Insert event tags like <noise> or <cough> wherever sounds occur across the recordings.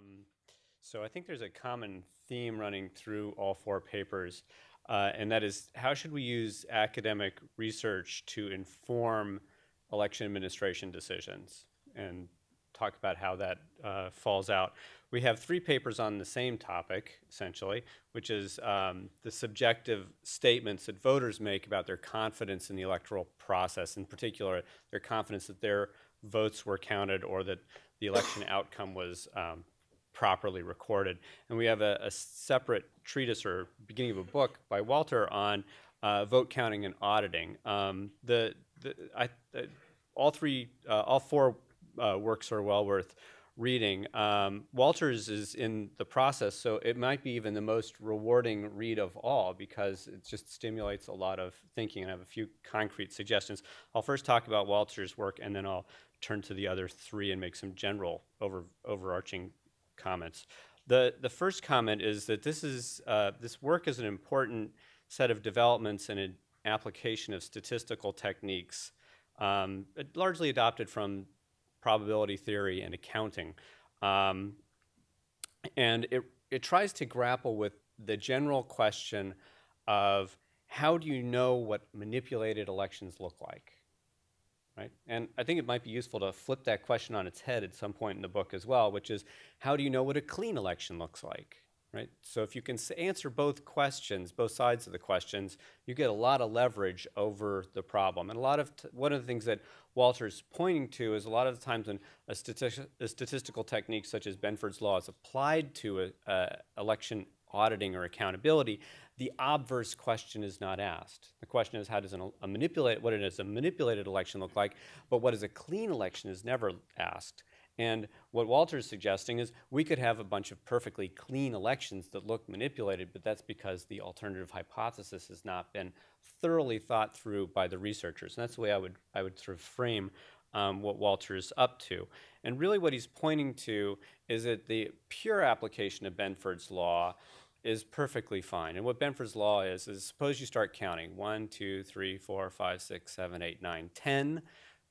Um, so I think there's a common theme running through all four papers, uh, and that is how should we use academic research to inform election administration decisions and talk about how that uh, falls out. We have three papers on the same topic, essentially, which is um, the subjective statements that voters make about their confidence in the electoral process, in particular, their confidence that their votes were counted or that the election outcome was um, properly recorded. And we have a, a, separate treatise or beginning of a book by Walter on uh, vote counting and auditing. Um, the, the I, all three, uh, all four uh, works are well worth reading. Um, Walters is in the process, so it might be even the most rewarding read of all because it just stimulates a lot of thinking. And I have a few concrete suggestions. I'll first talk about Walter's work, and then I'll turn to the other three and make some general over, overarching comments. The, the first comment is that this, is, uh, this work is an important set of developments and an application of statistical techniques um, largely adopted from probability theory and accounting. Um, and it, it tries to grapple with the general question of how do you know what manipulated elections look like? Right? And I think it might be useful to flip that question on its head at some point in the book as well, which is how do you know what a clean election looks like? Right? So if you can answer both questions, both sides of the questions, you get a lot of leverage over the problem. And a lot of one of the things that Walter's pointing to is a lot of the times when a, stati a statistical technique such as Benford's law is applied to a, a election auditing or accountability, the obverse question is not asked. The question is how does an, a manipulate what does a manipulated election look like, but what is a clean election is never asked. And what Walter's suggesting is we could have a bunch of perfectly clean elections that look manipulated, but that's because the alternative hypothesis has not been thoroughly thought through by the researchers. And that's the way I would, I would sort of frame um, what Walter's up to. And really what he's pointing to is that the pure application of Benford's law is perfectly fine. And what Benford's law is, is suppose you start counting, one, two, three, four, five, six, seven, eight, nine, ten.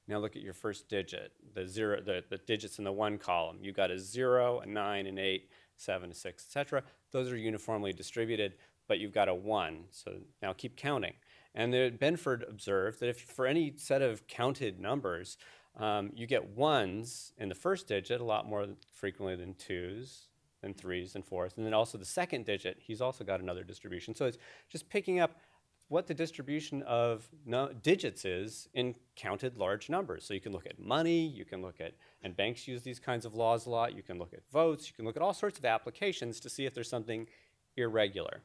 Now look at your first digit, the zero, the, the digits in the one column. You got a zero, a nine, an eight, seven, a six, etc. Those are uniformly distributed, but you've got a one. So now keep counting. And the, Benford observed that if for any set of counted numbers, um, you get ones in the first digit a lot more frequently than twos, than threes and fours. And then also the second digit, he's also got another distribution. So it's just picking up what the distribution of no digits is in counted large numbers. So you can look at money, you can look at, and banks use these kinds of laws a lot, you can look at votes, you can look at all sorts of applications to see if there's something irregular.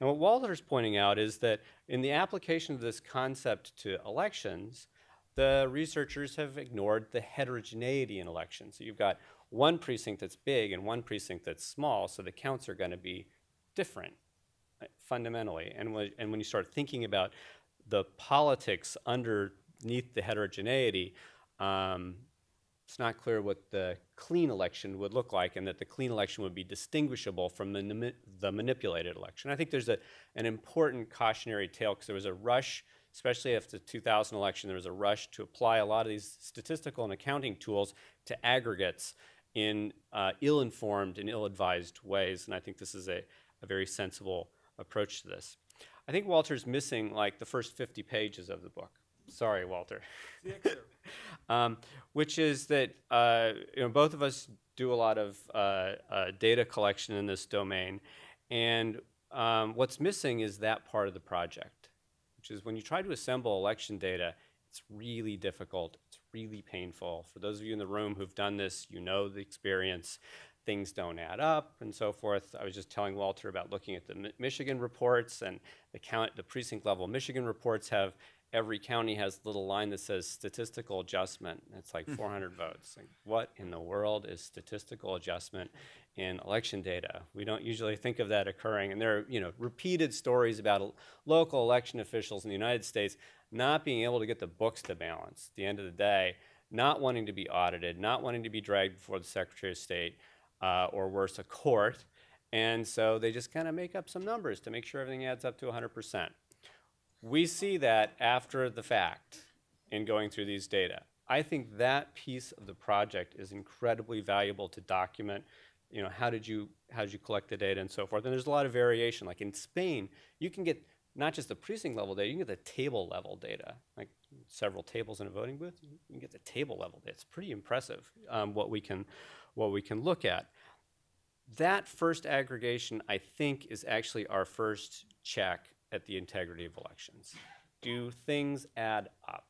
And what Walter's pointing out is that in the application of this concept to elections, the researchers have ignored the heterogeneity in elections. So you've got one precinct that's big and one precinct that's small, so the counts are going to be different fundamentally. And when, and when you start thinking about the politics underneath the heterogeneity, um, it's not clear what the clean election would look like and that the clean election would be distinguishable from the, the manipulated election. I think there's a, an important cautionary tale because there was a rush, especially after the 2000 election, there was a rush to apply a lot of these statistical and accounting tools to aggregates in uh, ill-informed and ill-advised ways. And I think this is a, a very sensible approach to this. I think Walter's missing like the first 50 pages of the book. Sorry, Walter. <laughs> um, which is that uh, you know both of us do a lot of uh, uh, data collection in this domain, and um, what's missing is that part of the project, which is when you try to assemble election data, it's really difficult. Really painful. For those of you in the room who've done this, you know the experience things don't add up and so forth. I was just telling Walter about looking at the Mi Michigan reports and the count, the precinct level Michigan reports have every county has a little line that says statistical adjustment. It's like hmm. 400 votes. Like, what in the world is statistical adjustment in election data? We don't usually think of that occurring. And there are you know repeated stories about local election officials in the United States not being able to get the books to balance at the end of the day, not wanting to be audited, not wanting to be dragged before the Secretary of State, uh, or worse, a court. And so they just kind of make up some numbers to make sure everything adds up to 100%. We see that after the fact in going through these data. I think that piece of the project is incredibly valuable to document, you know, how did you how did you collect the data and so forth. And there's a lot of variation. Like in Spain, you can get not just the precinct level data, you can get the table level data, like several tables in a voting booth. You can get the table level data. It's pretty impressive um, what we can what we can look at. That first aggregation, I think, is actually our first check at the integrity of elections. Do things add up?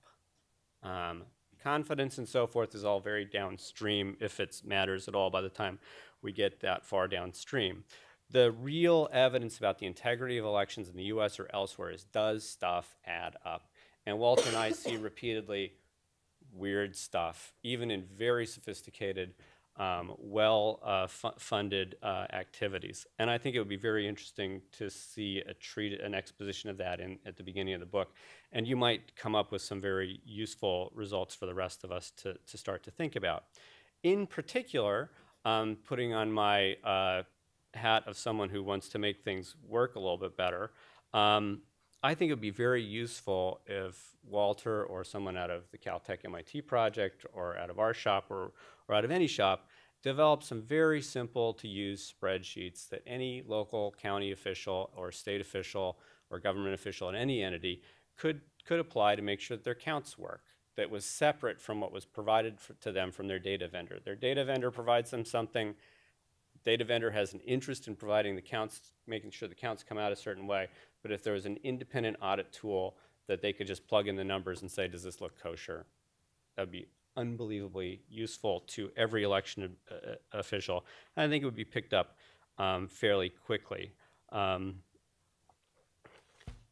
Um, confidence and so forth is all very downstream if it matters at all by the time we get that far downstream. The real evidence about the integrity of elections in the US or elsewhere is does stuff add up? And Walter and I <coughs> see repeatedly weird stuff, even in very sophisticated um, well-funded uh, uh, activities. And I think it would be very interesting to see a treat, an exposition of that in, at the beginning of the book. And you might come up with some very useful results for the rest of us to, to start to think about. In particular, um, putting on my uh, hat of someone who wants to make things work a little bit better, um, I think it would be very useful if Walter or someone out of the Caltech MIT project or out of our shop or, or out of any shop develop some very simple to use spreadsheets that any local county official or state official or government official in any entity could, could apply to make sure that their counts work that was separate from what was provided for, to them from their data vendor. Their data vendor provides them something data vendor has an interest in providing the counts, making sure the counts come out a certain way, but if there was an independent audit tool that they could just plug in the numbers and say, does this look kosher? That would be unbelievably useful to every election uh, uh, official. And I think it would be picked up um, fairly quickly. Um,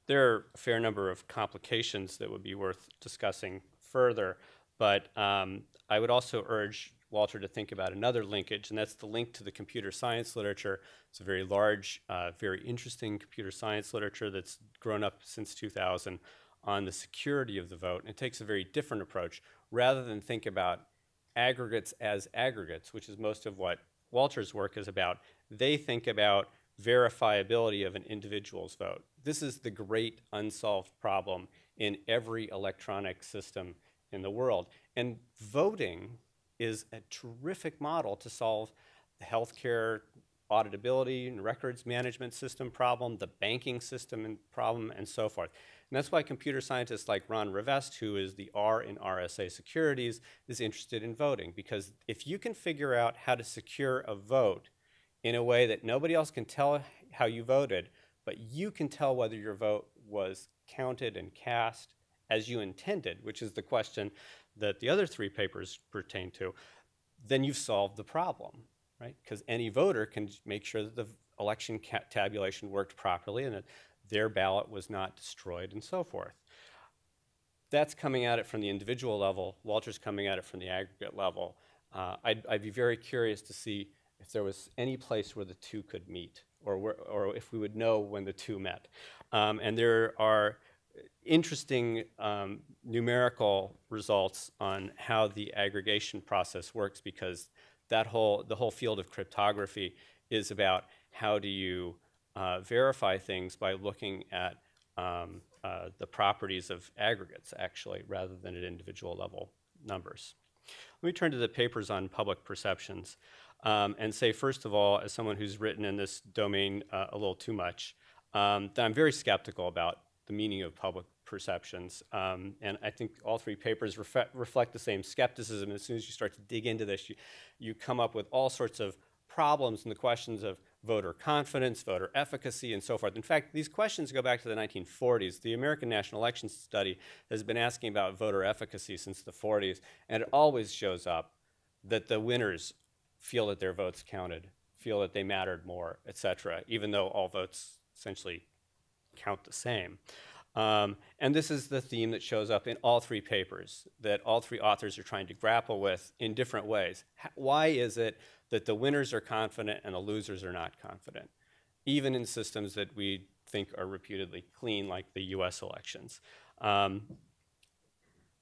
there are a fair number of complications that would be worth discussing further, but um, I would also urge Walter to think about another linkage, and that's the link to the computer science literature. It's a very large, uh, very interesting computer science literature that's grown up since 2000 on the security of the vote. And it takes a very different approach. Rather than think about aggregates as aggregates, which is most of what Walter's work is about, they think about verifiability of an individual's vote. This is the great unsolved problem in every electronic system in the world. And voting is a terrific model to solve the healthcare auditability and records management system problem, the banking system and problem, and so forth. And that's why computer scientists like Ron Rivest, who is the R in RSA Securities, is interested in voting. Because if you can figure out how to secure a vote in a way that nobody else can tell how you voted, but you can tell whether your vote was counted and cast as you intended, which is the question that the other three papers pertain to, then you've solved the problem, right? Because any voter can make sure that the election tabulation worked properly and that their ballot was not destroyed and so forth. That's coming at it from the individual level. Walter's coming at it from the aggregate level. Uh, I'd, I'd, be very curious to see if there was any place where the two could meet or, where, or if we would know when the two met. Um, and there are interesting um, numerical results on how the aggregation process works because that whole the whole field of cryptography is about how do you uh, verify things by looking at um, uh, the properties of aggregates actually rather than at individual level numbers. Let me turn to the papers on public perceptions um, and say first of all as someone who's written in this domain uh, a little too much um, that I'm very skeptical about the meaning of public perceptions. Um, and I think all three papers reflect the same skepticism. As soon as you start to dig into this, you, you come up with all sorts of problems and the questions of voter confidence, voter efficacy, and so forth. In fact, these questions go back to the 1940s. The American National Election Study has been asking about voter efficacy since the 40s, and it always shows up that the winners feel that their votes counted, feel that they mattered more, et cetera, even though all votes essentially count the same. Um, and this is the theme that shows up in all three papers that all three authors are trying to grapple with in different ways. Why is it that the winners are confident and the losers are not confident, even in systems that we think are reputedly clean, like the US elections? Um,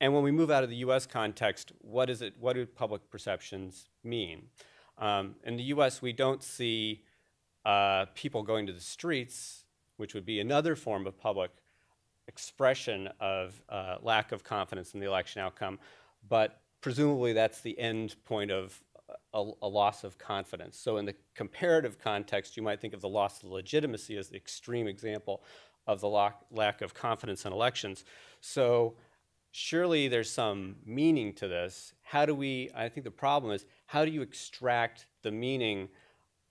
and when we move out of the US context, what, is it, what do public perceptions mean? Um, in the US, we don't see uh, people going to the streets, which would be another form of public expression of uh, lack of confidence in the election outcome, but presumably that's the end point of a, a, loss of confidence. So in the comparative context, you might think of the loss of legitimacy as the extreme example of the lack, lack of confidence in elections. So surely there's some meaning to this. How do we, I think the problem is, how do you extract the meaning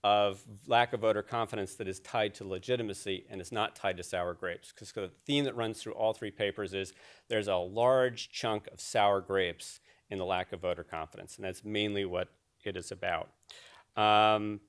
of lack of voter confidence that is tied to legitimacy and is not tied to sour grapes? Because the theme that runs through all three papers is there's a large chunk of sour grapes in the lack of voter confidence, and that's mainly what it is about. Um,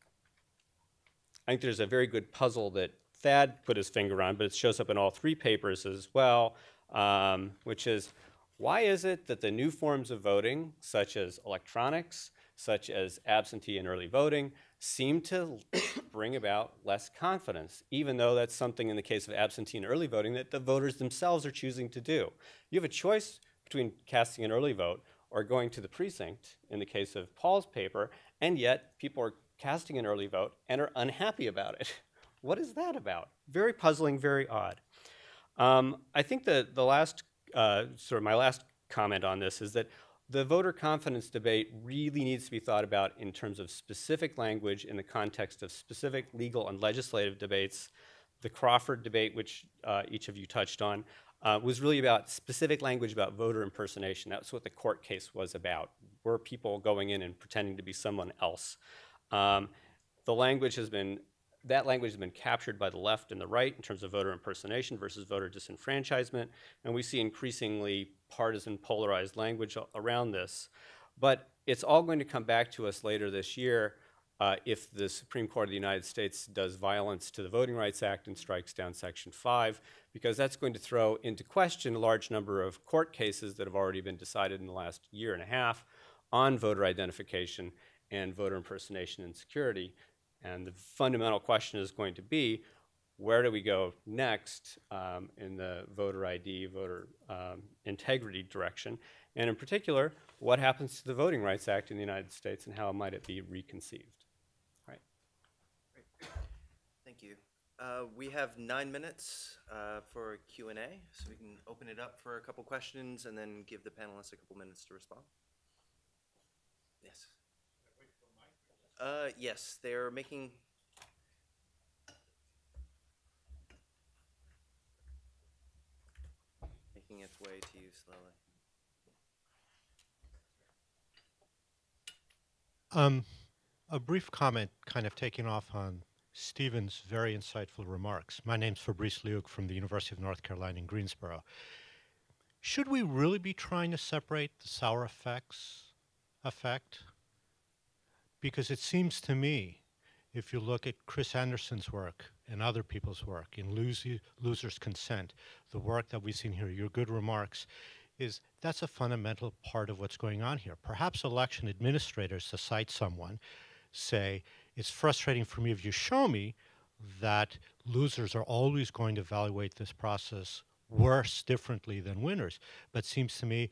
I think there's a very good puzzle that Thad put his finger on, but it shows up in all three papers as well, um, which is why is it that the new forms of voting, such as electronics, such as absentee and early voting, seem to <coughs> bring about less confidence, even though that's something in the case of absentee and early voting that the voters themselves are choosing to do. You have a choice between casting an early vote or going to the precinct in the case of Paul's paper, and yet people are casting an early vote and are unhappy about it. <laughs> what is that about? Very puzzling, very odd. Um, I think that the last, uh, sort of my last comment on this is that the voter confidence debate really needs to be thought about in terms of specific language in the context of specific legal and legislative debates. The Crawford debate, which uh, each of you touched on, uh, was really about specific language about voter impersonation. That's what the court case was about. Were people going in and pretending to be someone else? Um, the language has been, that language has been captured by the left and the right in terms of voter impersonation versus voter disenfranchisement, and we see increasingly partisan polarized language around this. But it's all going to come back to us later this year uh, if the Supreme Court of the United States does violence to the Voting Rights Act and strikes down Section 5, because that's going to throw into question a large number of court cases that have already been decided in the last year and a half on voter identification and voter impersonation and security. And the fundamental question is going to be, where do we go next um, in the voter ID, voter um, integrity direction? And in particular, what happens to the Voting Rights Act in the United States and how might it be reconceived? All right. Great. Thank you. Uh, we have nine minutes uh, for Q&A, so we can open it up for a couple questions and then give the panelists a couple minutes to respond. Yes. Uh, yes, they're making. Making its way to you slowly. Um, a brief comment, kind of taking off on Steven's very insightful remarks. My name's Fabrice Lehoucq from the University of North Carolina in Greensboro. Should we really be trying to separate the sour effects effect? Because it seems to me, if you look at Chris Anderson's work and other people's work in Loser's Consent, the work that we've seen here, your good remarks, is that's a fundamental part of what's going on here. Perhaps election administrators, to cite someone, say it's frustrating for me if you show me that losers are always going to evaluate this process worse differently than winners. But seems to me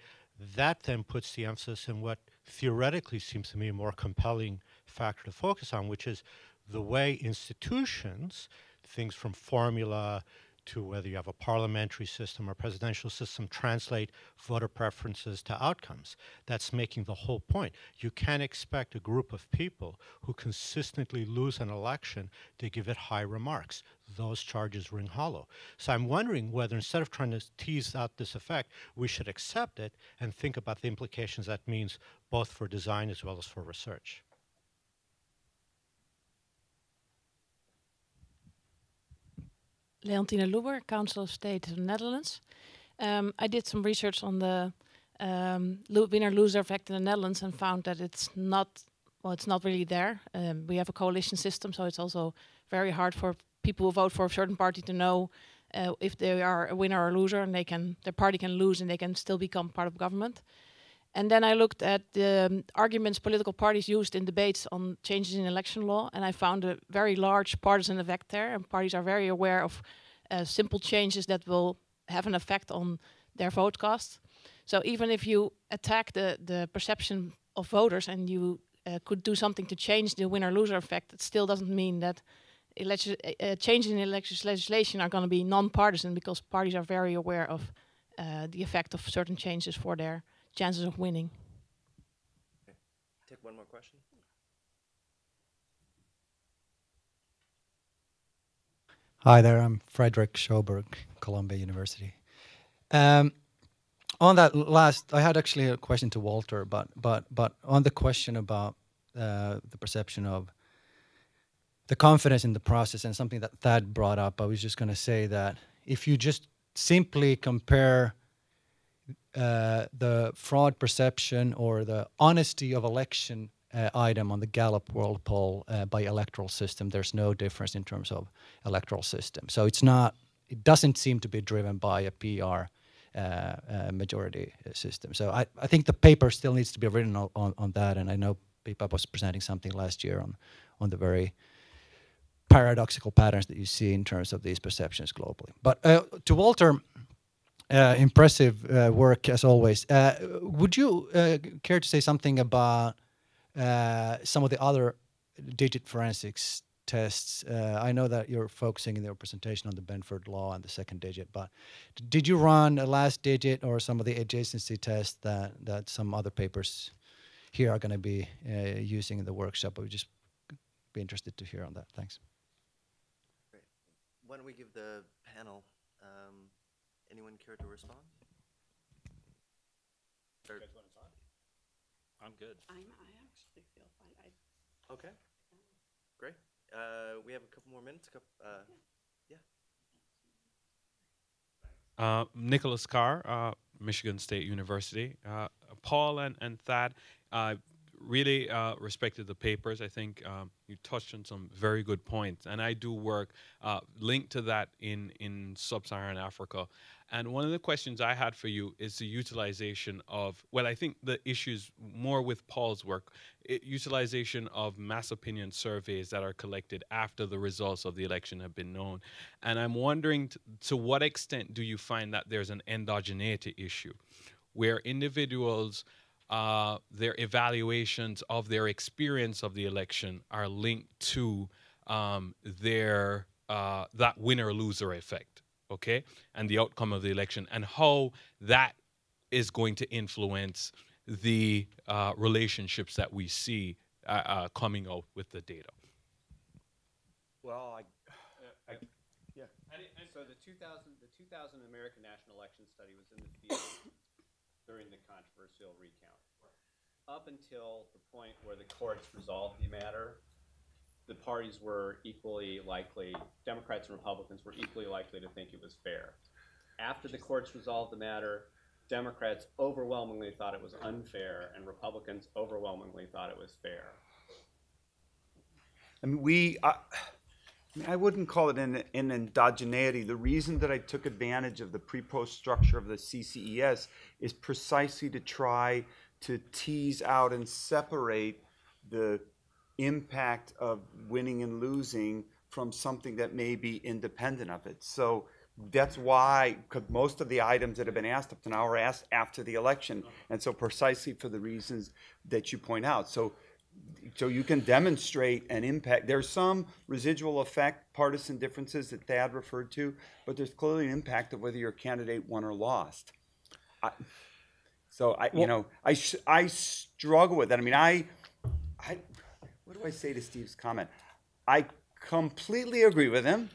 that then puts the emphasis in what theoretically seems to me a more compelling factor to focus on, which is the way institutions, things from formula to whether you have a parliamentary system or presidential system translate voter preferences to outcomes. That's making the whole point. You can't expect a group of people who consistently lose an election to give it high remarks. Those charges ring hollow. So I'm wondering whether instead of trying to tease out this effect, we should accept it and think about the implications that means both for design as well as for research. Leontine Loeber, Council of State of the Netherlands. Um, I did some research on the um, winner-loser effect in the Netherlands and found that it's not, well, it's not really there. Um, we have a coalition system, so it's also very hard for people who vote for a certain party to know uh, if they are a winner or loser, and they can, their party can lose and they can still become part of government. And then I looked at the um, arguments political parties used in debates on changes in election law, and I found a very large partisan effect there. And parties are very aware of uh, simple changes that will have an effect on their vote cost. So even if you attack the, the perception of voters and you uh, could do something to change the winner-loser effect, it still doesn't mean that uh, changes in election legislation are going to be non-partisan because parties are very aware of uh, the effect of certain changes for their chances of winning. Take one more question. Hi there, I'm Fredrik Sjoberg, Columbia University. Um, on that last, I had actually a question to Walter, but but but on the question about uh, the perception of the confidence in the process and something that Thad brought up, I was just going to say that if you just simply compare uh, the fraud perception or the honesty of election uh, item on the Gallup World Poll uh, by electoral system, there's no difference in terms of electoral system. So it's not, it doesn't seem to be driven by a PR uh, uh, majority system. So I, I think the paper still needs to be written on, on, on that. And I know Pippa was presenting something last year on, on the very paradoxical patterns that you see in terms of these perceptions globally. But to Walter, uh, impressive uh, work as always. would you care to say something about some of the other digit forensics tests. Uh, I know that you're focusing in your presentation on the Benford law and the second digit, but did you run a last digit or some of the adjacency tests that, that some other papers here are going to be uh, using in the workshop? I would just be interested to hear on that. Thanks. Great. Why don't we give the panel, anyone care to respond? Or- I'm good. I'm, I actually feel fine. I, Okay, great. Uh, we have a couple more minutes. coup- Uh, Uh, Nicholas Kerr, uh, Michigan State University. Uh, Paul and, and Thad, uh, really uh, respected the papers. I think um, you touched on some very good points, and I do work uh, linked to that in in sub-Saharan Africa. And one of the questions I had for you is the utilization of well, I think the issues more with Paul's work, i utilization of mass opinion surveys that are collected after the results of the election have been known. And I'm wondering to what extent do you find that there's an endogeneity issue, where individuals uh, their evaluations of their experience of the election are linked to um, their uh, that winner loser effect, okay, and the outcome of the election, and how that is going to influence the uh, relationships that we see uh, uh, coming out with the data. Well, I, And, and so the 2000, the 2000 American National Election Study was in the field <coughs> during the controversial recount. Up until the point where the courts resolved the matter, the parties were equally likely, Democrats and Republicans were equally likely to think it was fair. After the courts resolved the matter, Democrats overwhelmingly thought it was unfair, and Republicans overwhelmingly thought it was fair. I mean, we, I, I mean, I wouldn't call it an, an endogeneity. The reason that I took advantage of the pre-post structure of the CCES is precisely to try to tease out and separate the impact of winning and losing from something that may be independent of it. So that's why, because most of the items that have been asked up to now are asked after the election, and so precisely for the reasons that you point out. So, so you can demonstrate an impact. There's some residual effect, partisan differences that Thad referred to, but there's clearly an impact of whether your candidate won or lost. I, so I, you know, I I struggle with that. I mean, I, I, what do I say to Steve's comment? I completely agree with him,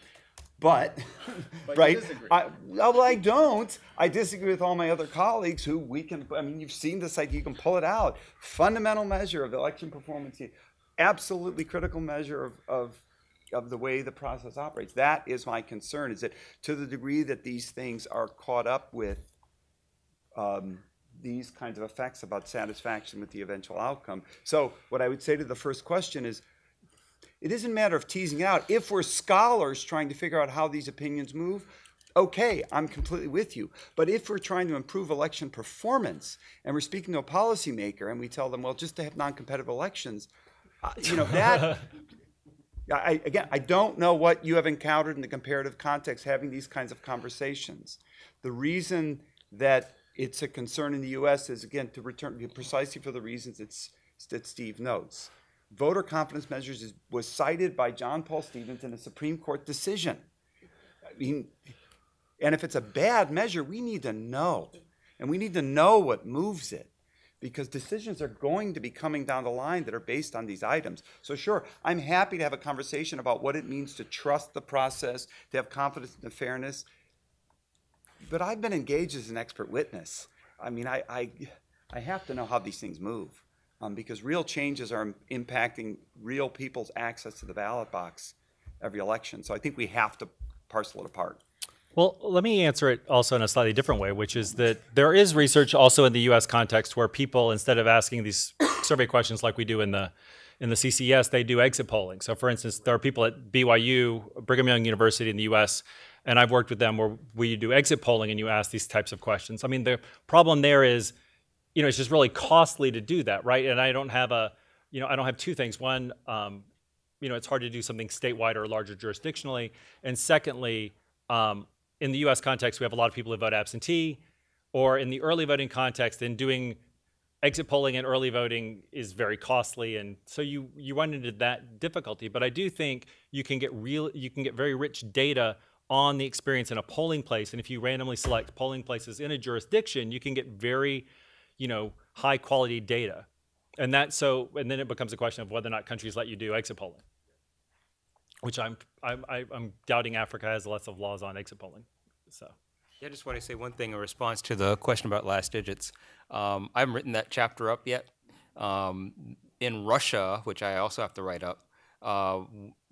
but, <laughs> But right? I, well, I don't. I disagree with all my other colleagues who we can. I mean, you've seen this. Like you can pull it out. Fundamental measure of election performance. Absolutely critical measure of. of of the way the process operates. That is my concern, is that to the degree that these things are caught up with um, these kinds of effects about satisfaction with the eventual outcome. So what I would say to the first question is, it isn't a matter of teasing out. If we're scholars trying to figure out how these opinions move, okay, I'm completely with you. But if we're trying to improve election performance and we're speaking to a policymaker and we tell them, well, just to have non-competitive elections, uh, you know, that, <laughs> I, again, I don't know what you have encountered in the comparative context having these kinds of conversations. The reason that it's a concern in the U.S. is, again, to return precisely for the reasons that Steve notes. Voter confidence measures is, was cited by John Paul Stevens in a Supreme Court decision. I mean, and if it's a bad measure, we need to know. And we need to know what moves it. because decisions are going to be coming down the line that are based on these items. So sure, I'm happy to have a conversation about what it means to trust the process, to have confidence in the fairness. But I've been engaged as an expert witness. I mean, I, I, I have to know how these things move um, because real changes are impacting real people's access to the ballot box every election. So I think we have to parcel it apart. Well, let me answer it also in a slightly different way, which is that there is research also in the U.S. context where people, instead of asking these <coughs> survey questions like we do in the in the CCES, they do exit polling. So, for instance, there are people at BYU, Brigham Young University in the U.S., and I've worked with them where we do exit polling and you ask these types of questions. I mean, the problem there is, you know, it's just really costly to do that, right? And I don't have a, you know, I don't have two things. One, um, you know, it's hard to do something statewide or larger jurisdictionally, and secondly. Um, in the US context, we have a lot of people who vote absentee, or in the early voting context, then doing exit polling and early voting is very costly and so you you run into that difficulty but i do think you can get real you can get very rich data on the experience in a polling place and if you randomly select polling places in a jurisdiction you can get very you know high quality data and that so and then it becomes a question of whether or not countries let you do exit polling which I'm I'm I'm doubting Africa has lots of laws on exit polling. So. Yeah, I just want to say one thing in response to the question about last digits. Um, I haven't written that chapter up yet. Um, in Russia, which I also have to write up, uh,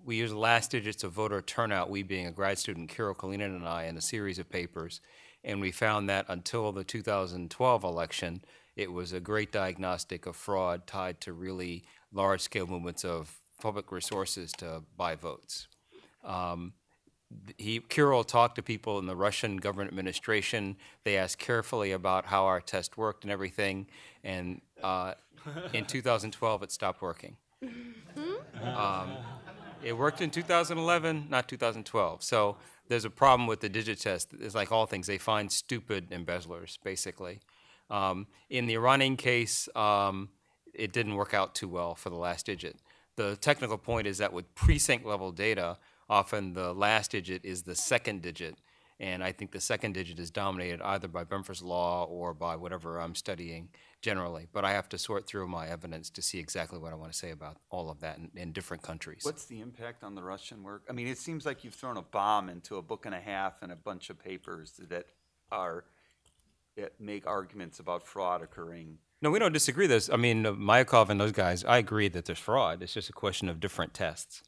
we use last digits of voter turnout, we being a grad student, Kirill Kalinin and I, in a series of papers. And we found that until the 2012 election, it was a great diagnostic of fraud tied to really large scale movements of public resources to buy votes. Um, he Kirill talked to people in the Russian government administration. They asked carefully about how our test worked and everything. And uh, in <laughs> 2012, it stopped working. <laughs> Um, it worked in 2011, not 2012. So there's a problem with the digit test. It's like all things; they find stupid embezzlers, basically. Um, in the Iranian case, um, it didn't work out too well for the last digit. The technical point is that with precinct level data, often the last digit is the second digit. And I think the second digit is dominated either by Benford's law or by whatever I'm studying generally. But I have to sort through my evidence to see exactly what I want to say about all of that in, in different countries. What's the impact on the Russian work? I mean, it seems like you've thrown a bomb into a book and a half and a bunch of papers that are that make arguments about fraud occurring no, we don't disagree. This, I mean, Mayakovsky and those guys. I agree that there's fraud. It's just a question of different tests.